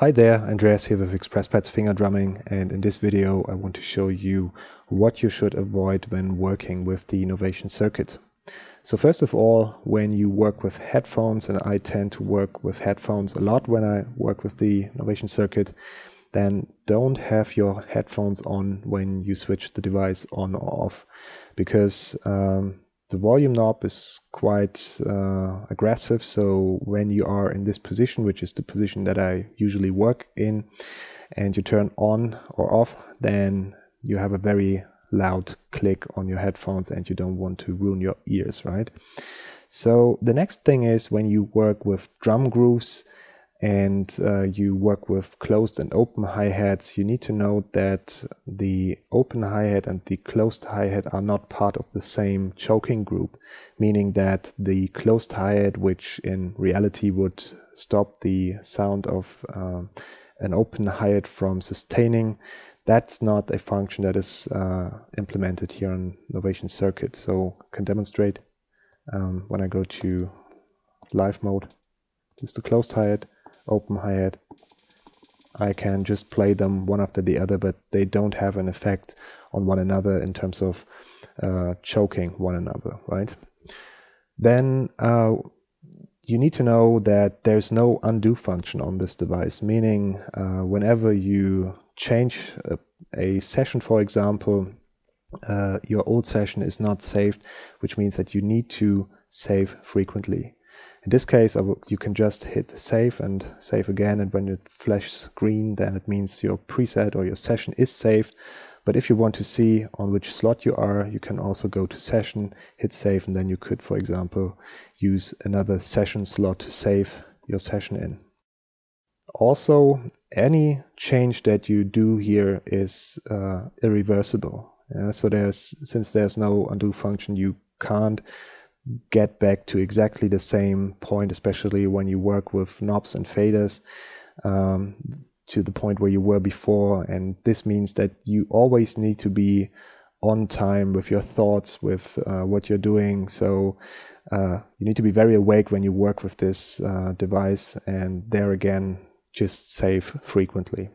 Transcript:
Hi there, Andreas here with XpressPads Finger Drumming and in this video I want to show you what you should avoid when working with the Novation circuit. So first of all, when you work with headphones, and I tend to work with headphones a lot when I work with the Novation circuit, then don't have your headphones on when you switch the device on or off because um, the volume knob is quite uh, aggressive. So when you are in this position, which is the position that I usually work in, and you turn on or off, then you have a very loud click on your headphones and you don't want to ruin your ears, right? So the next thing is when you work with drum grooves, and uh, you work with closed and open hi-hats, you need to know that the open hi-hat and the closed hi-hat are not part of the same choking group, meaning that the closed hi-hat, which in reality would stop the sound of uh, an open hi-hat from sustaining, that's not a function that is uh, implemented here on Novation Circuit. So I can demonstrate um, when I go to live mode. This is the closed hi-hat open hi-hat. I can just play them one after the other, but they don't have an effect on one another in terms of uh, choking one another, right? Then uh, you need to know that there's no undo function on this device, meaning uh, whenever you change a, a session, for example, uh, your old session is not saved, which means that you need to save frequently. In this case, you can just hit save and save again. And when it flashes green, then it means your preset or your session is saved. But if you want to see on which slot you are, you can also go to session, hit save, and then you could, for example, use another session slot to save your session in. Also, any change that you do here is uh, irreversible. So there's since there's no undo function, you can't get back to exactly the same point, especially when you work with knobs and faders um, to the point where you were before. And this means that you always need to be on time with your thoughts, with uh, what you're doing. So uh, you need to be very awake when you work with this uh, device. And there again, just save frequently.